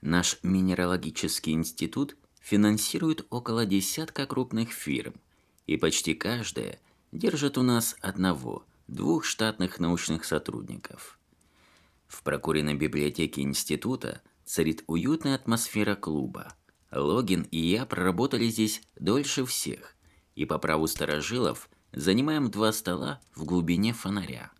Наш минералогический институт финансирует около десятка крупных фирм, и почти каждая держит у нас одного, двух штатных научных сотрудников. В прокуренной библиотеке института царит уютная атмосфера клуба. Логин и я проработали здесь дольше всех, и по праву старожилов занимаем два стола в глубине фонаря.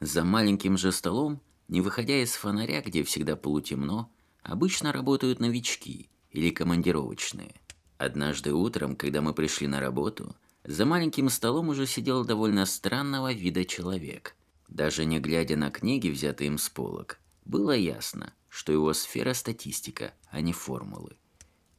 За маленьким же столом, не выходя из фонаря, где всегда полутемно, обычно работают новички или командировочные. Однажды утром, когда мы пришли на работу, за маленьким столом уже сидел довольно странного вида человек. Даже не глядя на книги, взятые им с полок, было ясно, что его сфера статистика, а не формулы.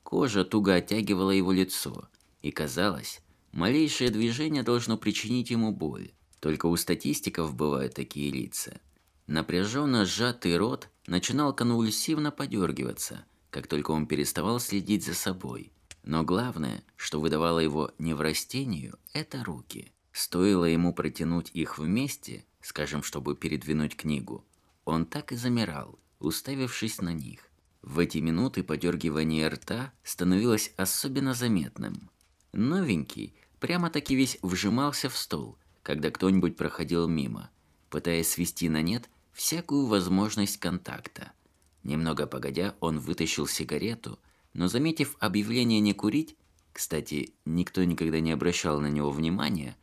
Кожа туго оттягивала его лицо, и казалось, малейшее движение должно причинить ему боль. Только у статистиков бывают такие лица. Напряженно сжатый рот начинал конвульсивно подергиваться, как только он переставал следить за собой. Но главное, что выдавало его неврастению, это руки. Стоило ему протянуть их вместе, скажем, чтобы передвинуть книгу, он так и замирал, уставившись на них. В эти минуты подергивание рта становилось особенно заметным. Новенький прямо-таки весь вжимался в стол, когда кто-нибудь проходил мимо, пытаясь свести на нет всякую возможность контакта. Немного погодя, он вытащил сигарету, но заметив объявление не курить, кстати, никто никогда не обращал на него внимания,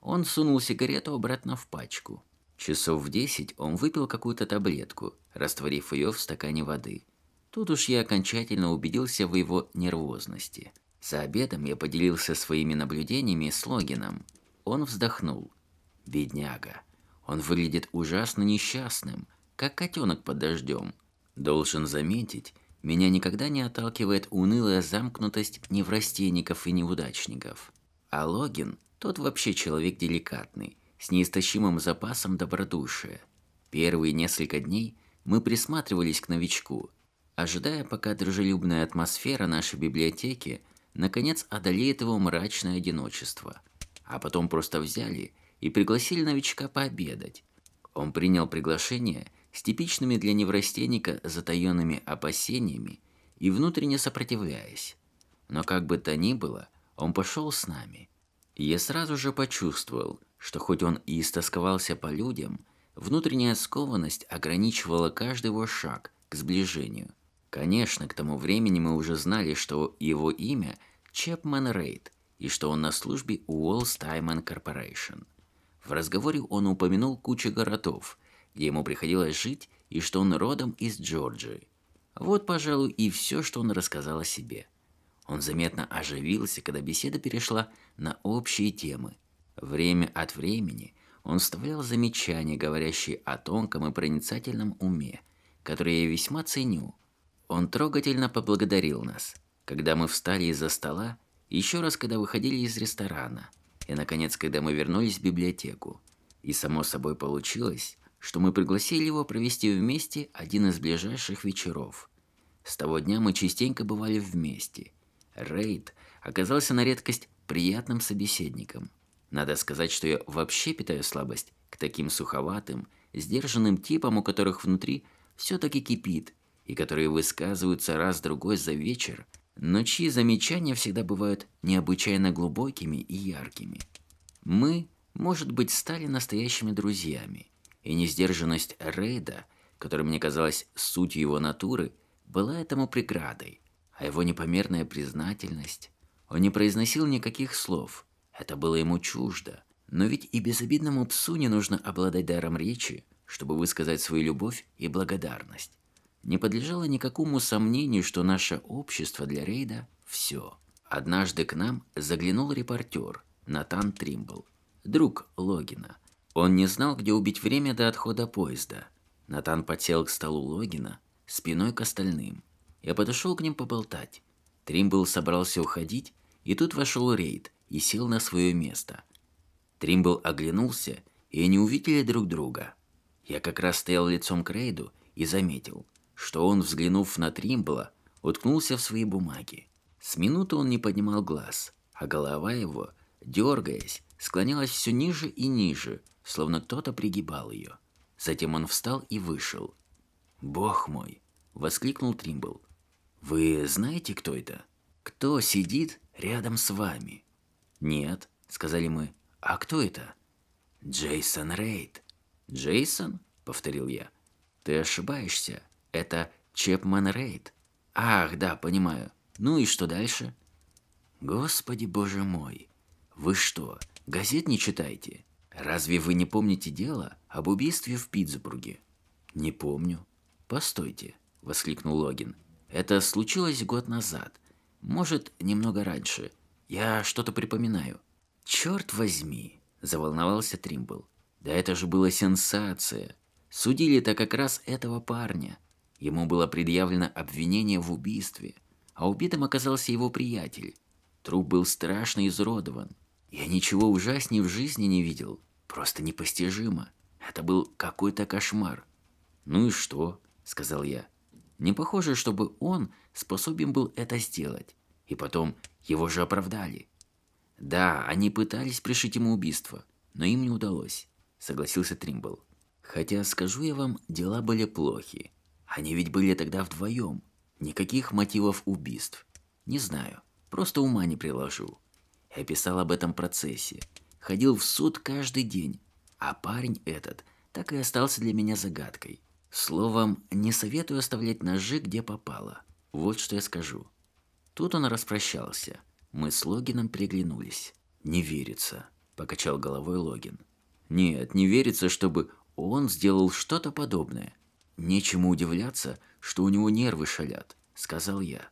он сунул сигарету обратно в пачку. Часов в десять он выпил какую-то таблетку, растворив ее в стакане воды. Тут уж я окончательно убедился в его нервозности. За обедом я поделился своими наблюдениями с Логином. Он вздохнул. Бедняга. Он выглядит ужасно несчастным, как котенок под дождем. Должен заметить, меня никогда не отталкивает унылая замкнутость неврастенников и неудачников. А Логин, тот вообще человек деликатный, с неистощимым запасом добродушия. Первые несколько дней мы присматривались к новичку, ожидая, пока дружелюбная атмосфера нашей библиотеки наконец одолеет его мрачное одиночество. А потом просто взяли и пригласили новичка пообедать. Он принял приглашение с типичными для неврастенника затаенными опасениями и внутренне сопротивляясь. Но как бы то ни было, он пошел с нами. И я сразу же почувствовал, что хоть он и истосковался по людям, внутренняя скованность ограничивала каждый его шаг к сближению. Конечно, к тому времени мы уже знали, что его имя Чепман Рейд и что он на службе у Уолл Тайман Корпорейшн. В разговоре он упомянул кучу городов, где ему приходилось жить, и что он родом из Джорджии. Вот, пожалуй, и все, что он рассказал о себе. Он заметно оживился, когда беседа перешла на общие темы. Время от времени он вставлял замечания, говорящие о тонком и проницательном уме, которые я весьма ценю. Он трогательно поблагодарил нас, когда мы встали из-за стола, еще раз, когда выходили из ресторана – и, наконец, когда мы вернулись в библиотеку. И само собой получилось, что мы пригласили его провести вместе один из ближайших вечеров. С того дня мы частенько бывали вместе. Рейд оказался на редкость приятным собеседником. Надо сказать, что я вообще питаю слабость к таким суховатым, сдержанным типам, у которых внутри все-таки кипит, и которые высказываются раз-другой за вечер но чьи замечания всегда бывают необычайно глубокими и яркими. Мы, может быть, стали настоящими друзьями, и несдержанность Рейда, которая мне казалась сутью его натуры, была этому преградой, а его непомерная признательность... Он не произносил никаких слов, это было ему чуждо. Но ведь и безобидному псу не нужно обладать даром речи, чтобы высказать свою любовь и благодарность. Не подлежало никакому сомнению, что наше общество для рейда – все. Однажды к нам заглянул репортер Натан Тримбл, друг Логина. Он не знал, где убить время до отхода поезда. Натан подсел к столу Логина, спиной к остальным. Я подошел к ним поболтать. Тримбл собрался уходить, и тут вошел рейд и сел на свое место. Тримбл оглянулся, и они увидели друг друга. Я как раз стоял лицом к рейду и заметил – что он, взглянув на Тримбла, уткнулся в свои бумаги. С минуты он не поднимал глаз, а голова его, дергаясь, склонялась все ниже и ниже, словно кто-то пригибал ее. Затем он встал и вышел. «Бог мой!» – воскликнул Тримбл. Вы знаете, кто это? Кто сидит рядом с вами? Нет, сказали мы. А кто это? Джейсон Рейд. Джейсон? Повторил я. Ты ошибаешься. Это Чепман Рейд. Ах, да, понимаю. Ну и что дальше? Господи боже мой. Вы что, газет не читаете? Разве вы не помните дело об убийстве в Питтсбурге? Не помню. Постойте, воскликнул Логин. Это случилось год назад. Может, немного раньше. Я что-то припоминаю. Черт возьми, заволновался Тримбл. Да это же была сенсация. Судили-то как раз этого парня. Ему было предъявлено обвинение в убийстве, а убитым оказался его приятель. Труп был страшно изуродован. Я ничего ужаснее в жизни не видел. Просто непостижимо. Это был какой-то кошмар. «Ну и что?» – сказал я. «Не похоже, чтобы он способен был это сделать. И потом, его же оправдали». «Да, они пытались пришить ему убийство, но им не удалось», – согласился Тримбл. «Хотя, скажу я вам, дела были плохи. Они ведь были тогда вдвоем. Никаких мотивов убийств. Не знаю, просто ума не приложу. Я писал об этом процессе. Ходил в суд каждый день. А парень этот так и остался для меня загадкой. Словом, не советую оставлять ножи где попало. Вот что я скажу. Тут он распрощался. Мы с Логином переглянулись. «Не верится», – покачал головой Логин. «Нет, не верится, чтобы он сделал что-то подобное. Нечему удивляться, что у него нервы шалят», – сказал я.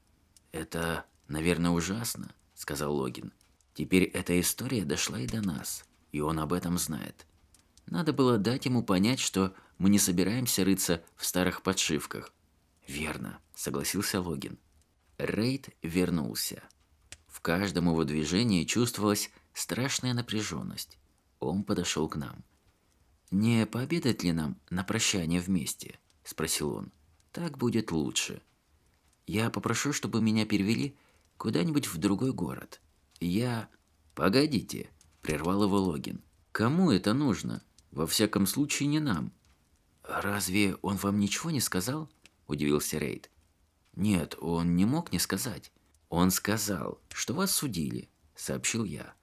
«Это, наверное, ужасно», – сказал Логин. «Теперь эта история дошла и до нас, и он об этом знает. Надо было дать ему понять, что мы не собираемся рыться в старых подшивках». «Верно», – согласился Логин. Рейд вернулся. В каждом его движении чувствовалась страшная напряженность. Он подошел к нам. «Не пообедать ли нам на прощание вместе?» – спросил он. «Так будет лучше. Я попрошу, чтобы меня перевели куда-нибудь в другой город. Я...» «Погодите», – прервал его Логин. «Кому это нужно? Во всяком случае, не нам». «Разве он вам ничего не сказал?» – удивился Рейд. «Нет, он не мог не сказать. Он сказал, что вас судили», – сообщил я.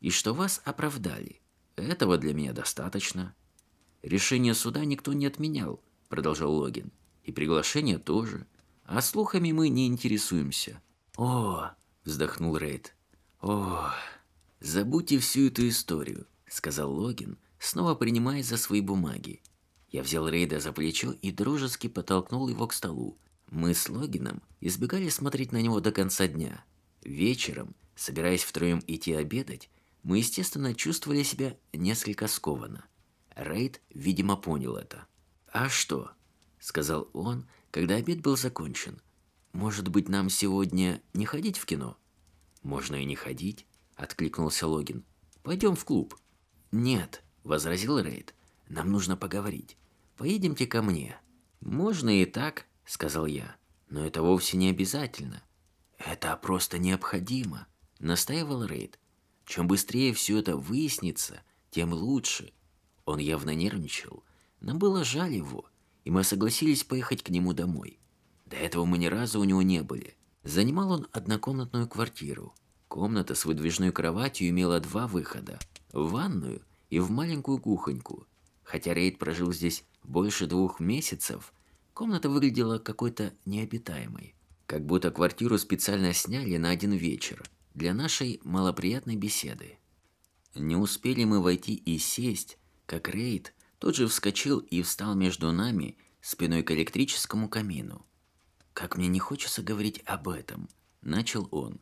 «И что вас оправдали. Этого для меня достаточно». «Решение суда никто не отменял», – продолжал Логин. «И приглашение тоже. А слухами мы не интересуемся». «О!» – вздохнул Рейд. «О!» «Забудьте всю эту историю», – сказал Логин, снова принимаясь за свои бумаги. Я взял Рейда за плечо и дружески подтолкнул его к столу. Мы с Логином избегали смотреть на него до конца дня. Вечером, собираясь втроем идти обедать, мы, естественно, чувствовали себя несколько скованно. Рейд, видимо, понял это. «А что?» – сказал он, когда обед был закончен. «Может быть, нам сегодня не ходить в кино?» «Можно и не ходить», – откликнулся Логин. «Пойдем в клуб». «Нет», – возразил Рейд. «Нам нужно поговорить. Поедемте ко мне». «Можно и так», – сказал я. «Но это вовсе не обязательно». «Это просто необходимо», – настаивал Рейд. «Чем быстрее все это выяснится, тем лучше». Он явно нервничал, нам было жаль его, и мы согласились поехать к нему домой. До этого мы ни разу у него не были. Занимал он однокомнатную квартиру. Комната с выдвижной кроватью имела два выхода – в ванную и в маленькую кухоньку. Хотя Рейд прожил здесь больше двух месяцев, комната выглядела какой-то необитаемой. Как будто квартиру специально сняли на один вечер для нашей малоприятной беседы. Не успели мы войти и сесть, как Рейд тот же вскочил и встал между нами спиной к электрическому камину. «Как мне не хочется говорить об этом», – начал он.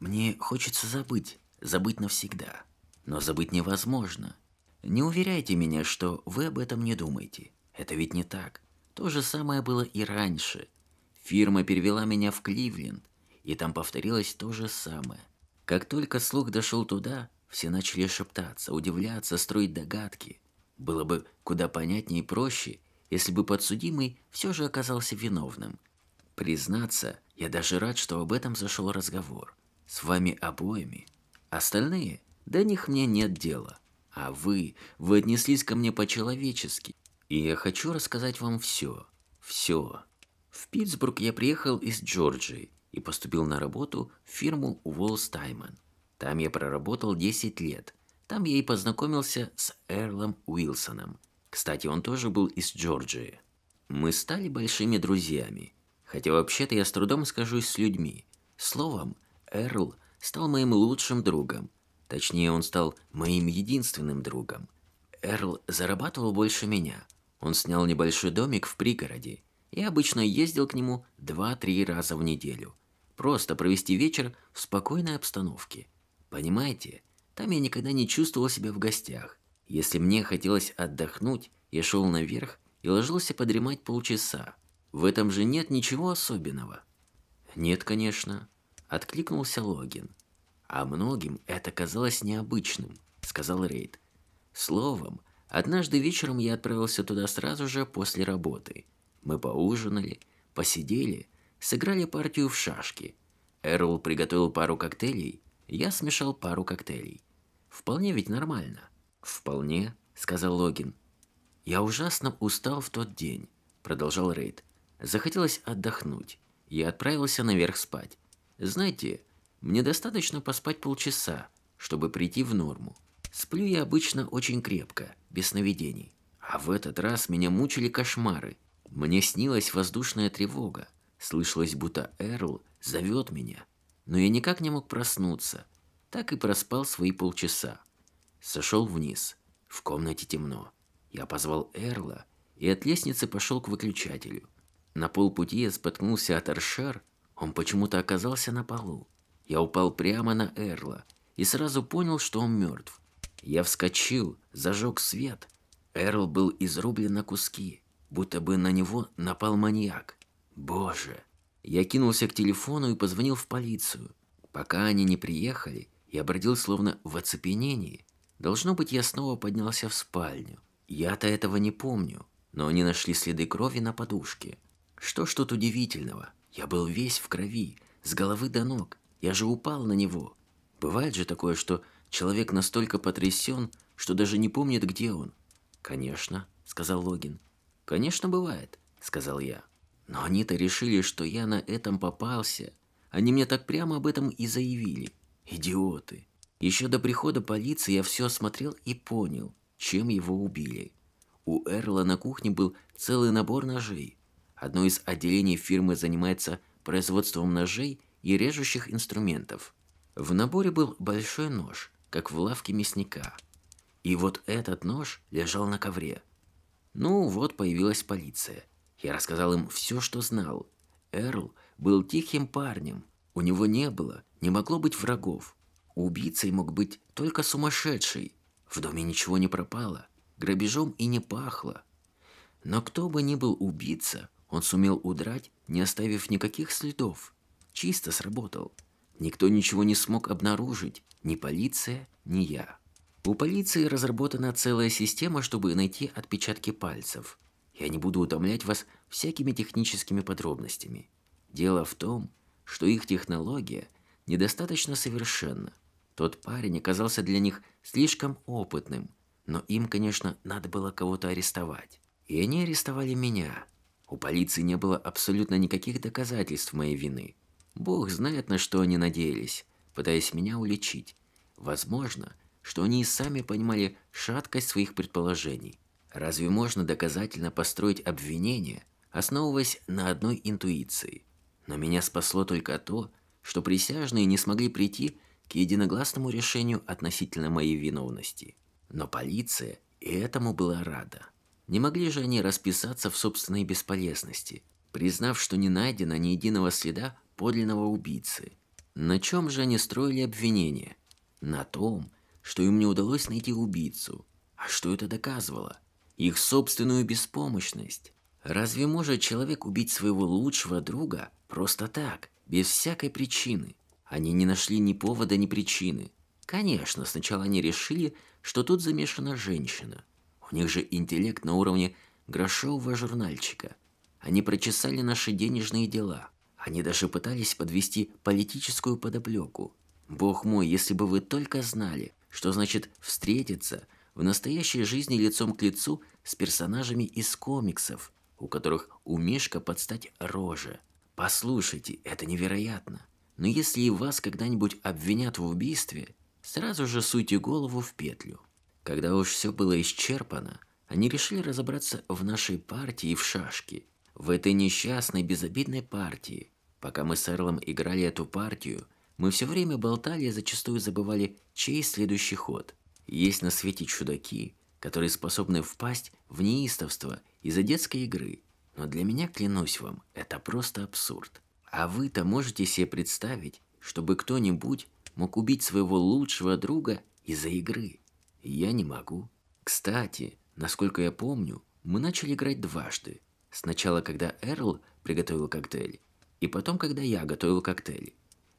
«Мне хочется забыть, забыть навсегда. Но забыть невозможно. Не уверяйте меня, что вы об этом не думаете. Это ведь не так. То же самое было и раньше. Фирма перевела меня в Кливленд, и там повторилось то же самое. Как только слух дошел туда, все начали шептаться, удивляться, строить догадки – было бы куда понятнее и проще, если бы подсудимый все же оказался виновным. Признаться, я даже рад, что об этом зашел разговор. С вами обоими. Остальные, до них мне нет дела. А вы, вы отнеслись ко мне по-человечески. И я хочу рассказать вам все. Все. В Питтсбург я приехал из Джорджии и поступил на работу в фирму Уолл Тайман. Там я проработал 10 лет. Там я и познакомился с Эрлом Уилсоном. Кстати, он тоже был из Джорджии. Мы стали большими друзьями. Хотя вообще-то я с трудом скажусь с людьми. Словом, Эрл стал моим лучшим другом. Точнее, он стал моим единственным другом. Эрл зарабатывал больше меня. Он снял небольшой домик в пригороде. Я обычно ездил к нему 2-3 раза в неделю. Просто провести вечер в спокойной обстановке. Понимаете, там я никогда не чувствовал себя в гостях. Если мне хотелось отдохнуть, я шел наверх и ложился подремать полчаса. В этом же нет ничего особенного. Нет, конечно, откликнулся Логин. А многим это казалось необычным, сказал Рейд. Словом, однажды вечером я отправился туда сразу же после работы. Мы поужинали, посидели, сыграли партию в шашки. Эрл приготовил пару коктейлей, я смешал пару коктейлей. Вполне ведь нормально. Вполне, сказал Логин. Я ужасно устал в тот день, продолжал Рейд. Захотелось отдохнуть. Я отправился наверх спать. Знаете, мне достаточно поспать полчаса, чтобы прийти в норму. Сплю я обычно очень крепко, без сновидений. А в этот раз меня мучили кошмары. Мне снилась воздушная тревога. Слышалось, будто Эрл зовет меня. Но я никак не мог проснуться. Так и проспал свои полчаса. Сошел вниз. В комнате темно. Я позвал Эрла и от лестницы пошел к выключателю. На полпути я споткнулся от Аршер, он почему-то оказался на полу. Я упал прямо на Эрла и сразу понял, что он мертв. Я вскочил, зажег свет. Эрл был изрублен на куски, будто бы на него напал маньяк. Боже! Я кинулся к телефону и позвонил в полицию. Пока они не приехали, я бродил словно в оцепенении. Должно быть, я снова поднялся в спальню. Я-то этого не помню, но они нашли следы крови на подушке. Что ж тут удивительного? Я был весь в крови, с головы до ног. Я же упал на него. Бывает же такое, что человек настолько потрясен, что даже не помнит, где он. Конечно, сказал Логин. Конечно, бывает, сказал я. Но они-то решили, что я на этом попался. Они мне так прямо об этом и заявили. Идиоты. Еще до прихода полиции я все осмотрел и понял, чем его убили. У Эрла на кухне был целый набор ножей. Одно из отделений фирмы занимается производством ножей и режущих инструментов. В наборе был большой нож, как в лавке мясника. И вот этот нож лежал на ковре. Ну, вот появилась полиция. Я рассказал им все, что знал. Эрл был тихим парнем. У него не было, не могло быть врагов. Убийцей мог быть только сумасшедший. В доме ничего не пропало, грабежом и не пахло. Но кто бы ни был убийца, он сумел удрать, не оставив никаких следов. Чисто сработал. Никто ничего не смог обнаружить, ни полиция, ни я. У полиции разработана целая система, чтобы найти отпечатки пальцев. Я не буду утомлять вас всякими техническими подробностями. Дело в том, что их технология недостаточно совершенна. Тот парень оказался для них слишком опытным, но им, конечно, надо было кого-то арестовать. И они арестовали меня. У полиции не было абсолютно никаких доказательств моей вины. Бог знает, на что они надеялись, пытаясь меня уличить. Возможно, что они и сами понимали шаткость своих предположений. Разве можно доказательно построить обвинение, основываясь на одной интуиции? Но меня спасло только то, что присяжные не смогли прийти к единогласному решению относительно моей виновности. Но полиция и этому была рада. Не могли же они расписаться в собственной бесполезности, признав, что не найдено ни единого следа подлинного убийцы. На чем же они строили обвинение? На том, что им не удалось найти убийцу. А что это доказывало? Их собственную беспомощность. Разве может человек убить своего лучшего друга просто так, без всякой причины? Они не нашли ни повода, ни причины. Конечно, сначала они решили, что тут замешана женщина. У них же интеллект на уровне грошового журнальчика. Они прочесали наши денежные дела. Они даже пытались подвести политическую подоплеку. Бог мой, если бы вы только знали, что значит встретиться в настоящей жизни лицом к лицу с персонажами из комиксов. у которых у Мишка подстать рожа. Послушайте, это невероятно. Но если и вас когда-нибудь обвинят в убийстве, сразу же суйте голову в петлю. Когда уж все было исчерпано, они решили разобраться в нашей партии в шашки. В этой несчастной, безобидной партии. Пока мы с Эрлом играли эту партию, мы все время болтали и зачастую забывали, чей следующий ход. Есть на свете чудаки, которые способны впасть в неистовство из-за детской игры. Но для меня, клянусь вам, это просто абсурд. А вы-то можете себе представить, чтобы кто-нибудь мог убить своего лучшего друга из-за игры? Я не могу. Кстати, насколько я помню, мы начали играть дважды. Сначала, когда Эрл приготовил коктейль, и потом, когда я готовил коктейль.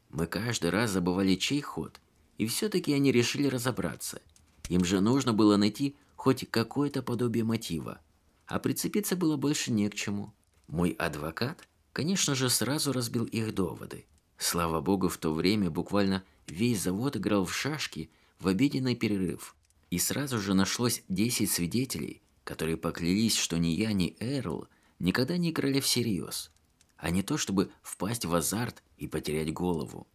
Мы каждый раз забывали чей ход, и все-таки они решили разобраться. Им же нужно было найти хоть какое-то подобие мотива, а прицепиться было больше не к чему. Мой адвокат, конечно же, сразу разбил их доводы. Слава богу, в то время буквально весь завод играл в шашки в обеденный перерыв. И сразу же нашлось 10 свидетелей, которые поклялись, что ни я, ни Эрл никогда не играли всерьез, а не то, чтобы впасть в азарт и потерять голову.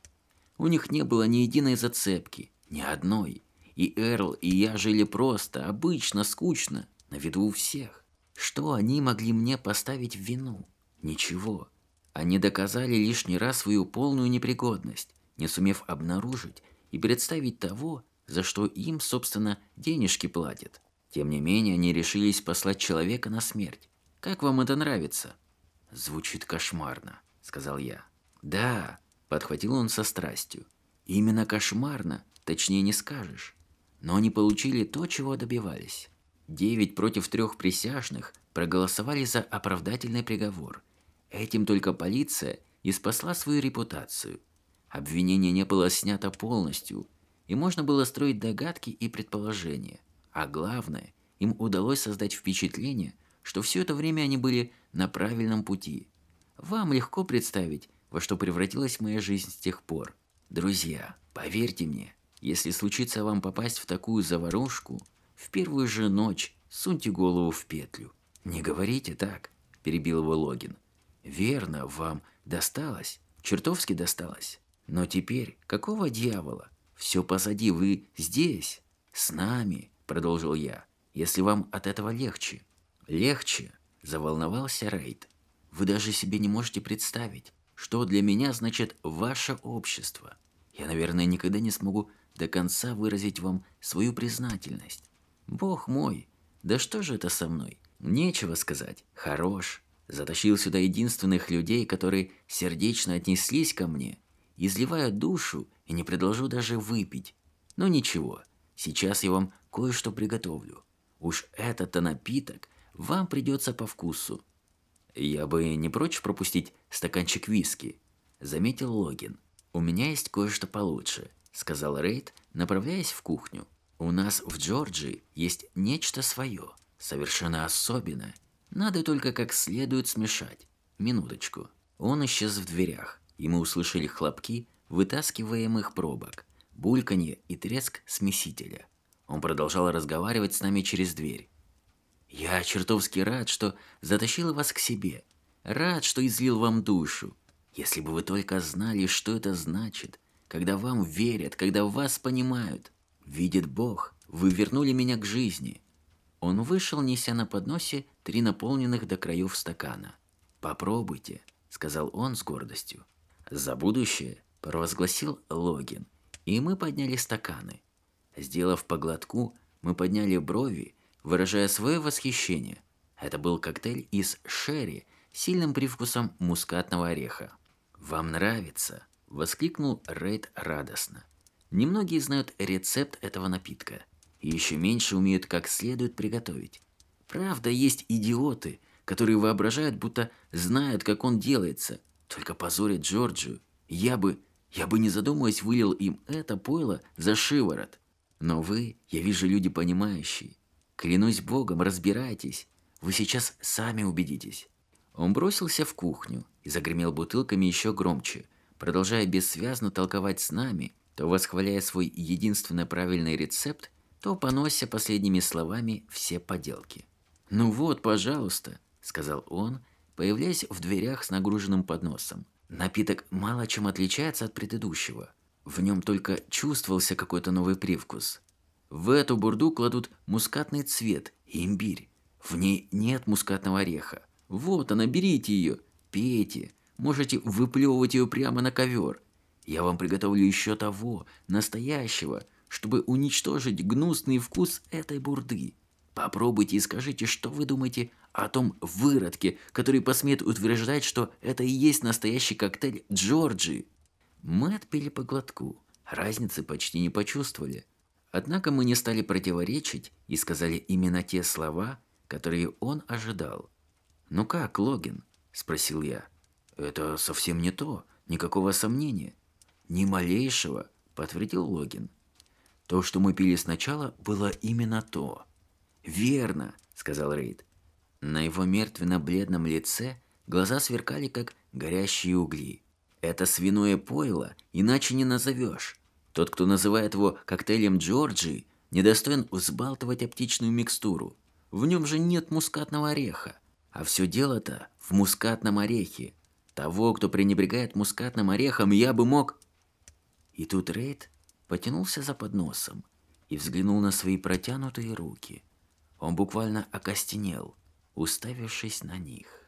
У них не было ни единой зацепки, ни одной. И Эрл, и я жили просто, обычно, скучно, на виду у всех. Что они могли мне поставить в вину? Ничего. Они доказали лишний раз свою полную непригодность, не сумев обнаружить и представить того, за что им, собственно, денежки платят. Тем не менее, они решились послать человека на смерть. Как вам это нравится? Звучит кошмарно, сказал я. Да, подхватил он со страстью. Именно кошмарно, точнее не скажешь. Но они получили то, чего добивались. Девять против трех присяжных проголосовали за оправдательный приговор. Этим только полиция и спасла свою репутацию. Обвинение не было снято полностью, и можно было строить догадки и предположения. А главное, им удалось создать впечатление, что все это время они были на правильном пути. Вам легко представить, во что превратилась моя жизнь с тех пор. Друзья, поверьте мне, если случится вам попасть в такую заварушку, в первую же ночь суньте голову в петлю. Не говорите так, перебил его Логин. Верно, вам досталось, чертовски досталось. Но теперь какого дьявола? Все позади, вы здесь, с нами, продолжил я. Если вам от этого легче, Легче, заволновался Рейд. Вы даже себе не можете представить, что для меня значит ваше общество. Я, наверное, никогда не смогу до конца выразить вам свою признательность. Бог мой, да что же это со мной? Нечего сказать. Хорош. Затащил сюда единственных людей, которые сердечно отнеслись ко мне, изливая душу и не предложу даже выпить. Но ничего, сейчас я вам кое-что приготовлю. Уж этот-то напиток вам придется по вкусу. Я бы не прочь пропустить стаканчик виски, заметил Логин. У меня есть кое-что получше, сказал Рейд, направляясь в кухню. У нас в Джорджии есть нечто свое, совершенно особенное. Надо только как следует смешать. Минуточку. Он исчез в дверях, и мы услышали хлопки вытаскиваемых пробок, бульканье и треск смесителя. Он продолжал разговаривать с нами через дверь. Я чертовски рад, что затащил вас к себе. Рад, что излил вам душу. Если бы вы только знали, что это значит, когда вам верят, когда вас понимают. Видит Бог, вы вернули меня к жизни. Он вышел, неся на подносе три наполненных до краев стакана. Попробуйте, сказал он с гордостью. За будущее провозгласил Логин, и мы подняли стаканы. Сделав по глотку, мы подняли брови выражая свое восхищение. Это был коктейль из шерри с сильным привкусом мускатного ореха. «Вам нравится?» – воскликнул Рейд радостно. Немногие знают рецепт этого напитка, и еще меньше умеют как следует приготовить. Правда, есть идиоты, которые воображают, будто знают, как он делается, только позорят Джорджию. Я бы, я бы не задумываясь вылил им это пойло за шиворот. Но вы, я вижу, люди понимающие. Клянусь богом, разбирайтесь. Вы сейчас сами убедитесь. Он бросился в кухню и загремел бутылками еще громче, продолжая бессвязно толковать с нами, то восхваляя свой единственно правильный рецепт, то понося последними словами все поделки. «Ну вот, пожалуйста», сказал он, появляясь в дверях с нагруженным подносом. Напиток мало чем отличается от предыдущего. В нем только чувствовался какой-то новый привкус. В эту бурду кладут мускатный цвет и имбирь. В ней нет мускатного ореха. Вот она, берите ее, пейте. Можете выплевывать ее прямо на ковер. Я вам приготовлю еще того, настоящего, чтобы уничтожить гнусный вкус этой бурды. Попробуйте и скажите, что вы думаете о том выродке, который посмеет утверждать, что это и есть настоящий коктейль Джорджи. Мы отпили по глотку. Разницы почти не почувствовали. Однако мы не стали противоречить и сказали именно те слова, которые он ожидал. «Ну как, Логин?» – спросил я. «Это совсем не то, никакого сомнения». «Ни малейшего», – подтвердил Логин. «То, что мы пили сначала, было именно то». «Верно», – сказал Рейд. На его мертвенно-бледном лице глаза сверкали, как горящие угли. «Это свиное пойло, иначе не назовешь. Тот, кто называет его коктейлем Джорджи, недостоин взбалтывать оптичную микстуру. В нем же нет мускатного ореха. А все дело-то в мускатном орехе. Того, кто пренебрегает мускатным орехом, я бы мог... И тут Рейд потянулся за подносом и взглянул на свои протянутые руки. Он буквально окостенел, уставившись на них.